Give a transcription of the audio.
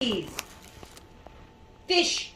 Please. Fish.